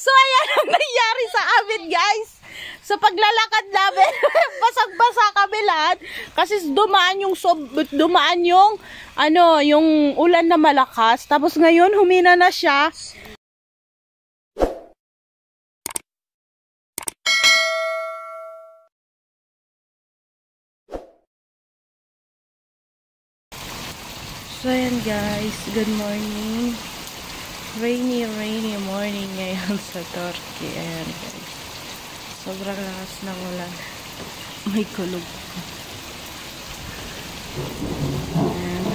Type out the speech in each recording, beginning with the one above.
So, ayan ang nangyari sa amin, guys. Sa paglalakad namin, basag-basa kami lahat. Kasi dumaan yung, sob, dumaan yung, ano, yung ulan na malakas. Tapos ngayon, humina na siya. So, ayan guys. Good morning. Rainy, rainy morning ngayon sa Turkey. Ayan guys. Sobrang lakas ng ulan. May kulog. Ayan.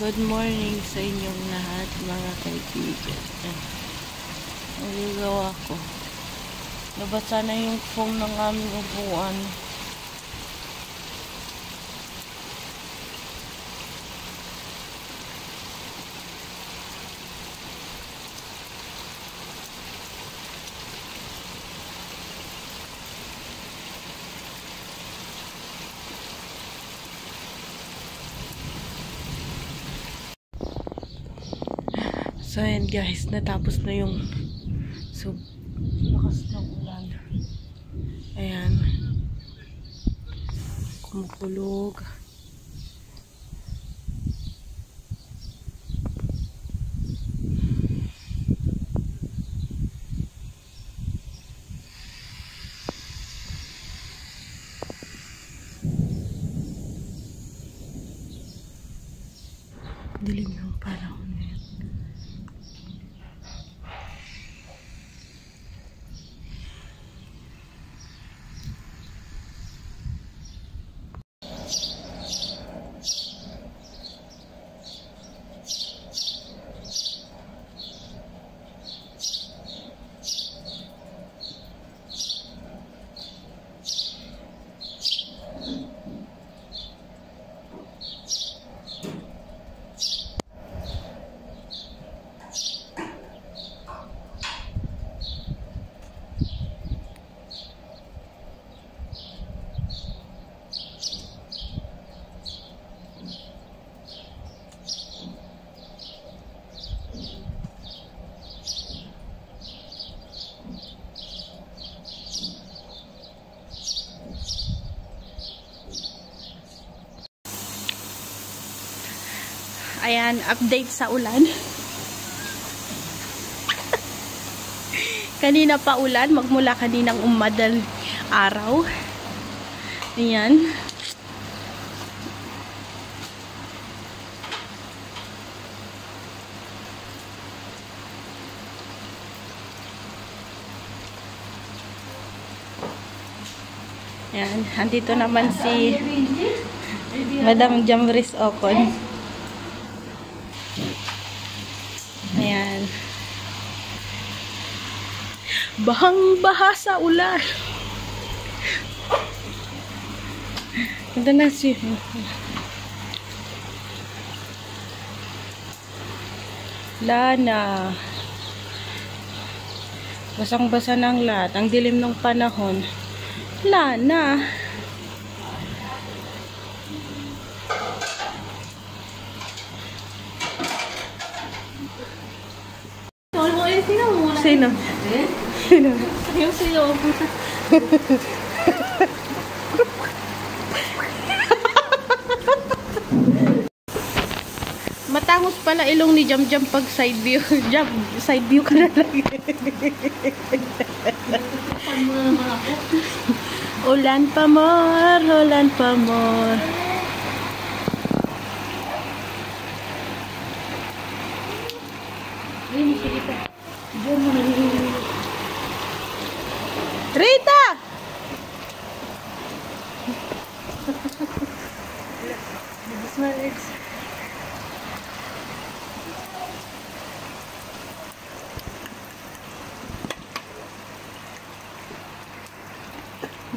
Good morning sa inyong lahat mga kaibigan. Ayan. Nagagawa ko. Nabasa na yung foam ng aming upuan. So, ayan guys, natapos na yung so, lakas ng ulan. Ayan. Kumukulog. Dilim ng panahon ngayon. Ayan, update sa ulan. kanina pa ulan, magmula kaninang umadal araw. Ayan. Ayan, andito naman si Madam Jamris Ocon. Ayan. Bahang baha sa ulan. Ito na si... Lana. Basang-basa ng lahat. Ang dilim ng panahon. Lana. Sino? Sino? Yung sa'yo. Matangos pala ilong ni Jam Jam pag side view. Jam, side view ka na lang. Ulan pa more, ulan pa more. Ayun, sige pa. Diyan mo na Rita!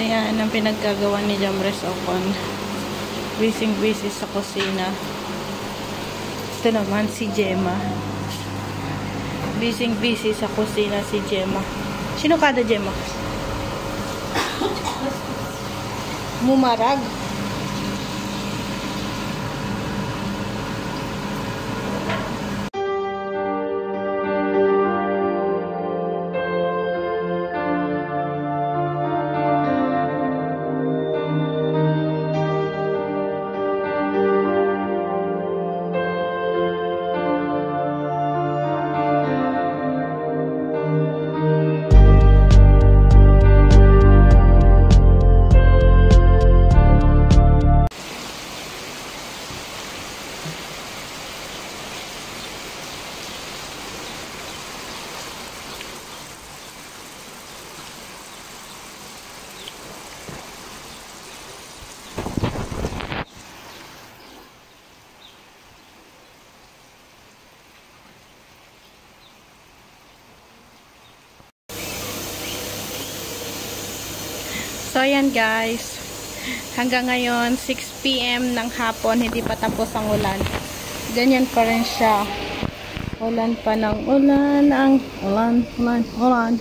So yan ang pinaggagawa ni Jamres Ocon. Busy busy sa kusina. Ito naman si Gemma. Busy busy sa kusina si Gemma. Sino kada Gemma? Mumarag. So, ayan guys. Hanggang ngayon, 6pm ng hapon, hindi pa tapos ang ulan. Ganyan pa rin siya. Ulan pa ng ulan, ang ulan, ulan, ulan.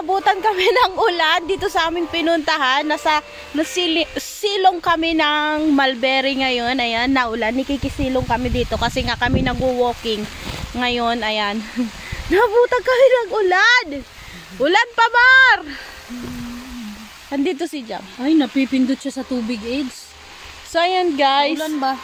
Guys, naabutan kami ng ulan dito sa aming pinuntahan. Nasa nasili, silong kami ng Mulberry ngayon. Ayan, naulan. Nikikisilong kami dito kasi nga kami nagwo-walking. Ngayon, ayan. naabutan kami ng ulan. Ulan pa, Mar! Andito si Jam. Ay, napipindot siya sa tubig AIDS. So, ayan guys. Ulan ba?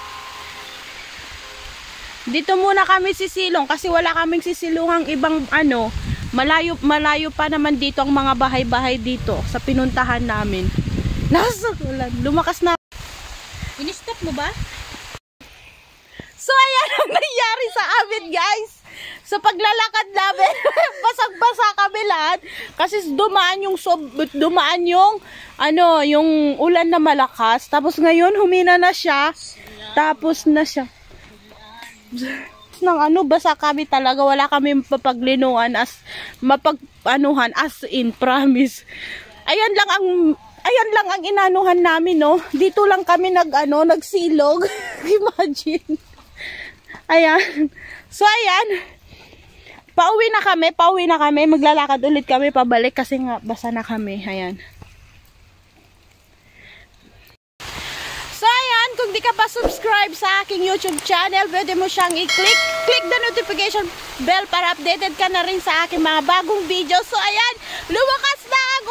Dito muna kami sisilong kasi wala kaming sisilungang ibang ano, malayo malayo pa naman dito ang mga bahay-bahay dito sa pinuntahan namin. Nasa lumakas na. In-stop mo ba? So ayan ang nangyari sa amin guys. Sa paglalakad namin, basag-basa kami lahat kasi dumaan yung sob, dumaan yung ano, yung ulan na malakas. Tapos ngayon humina na siya. Tapos na siya. ng ano basa kami talaga wala kami mapaglinuan as mapag-anuhan as in promise. Ayan lang ang ayan lang ang inanuhan namin no? Dito lang kami nag ano nagsilog. Imagine. Ayan. So ayan. Pauwi na kami pauwi na kami. Maglalakad ulit kami pabalik kasi nga basa na kami. Ayan So ayan, kung di ka pa subscribe sa aking YouTube channel, pwede mo siyang i-click. Click the notification bell para updated ka na rin sa aking mga bagong video. So ayan, lumakas na ang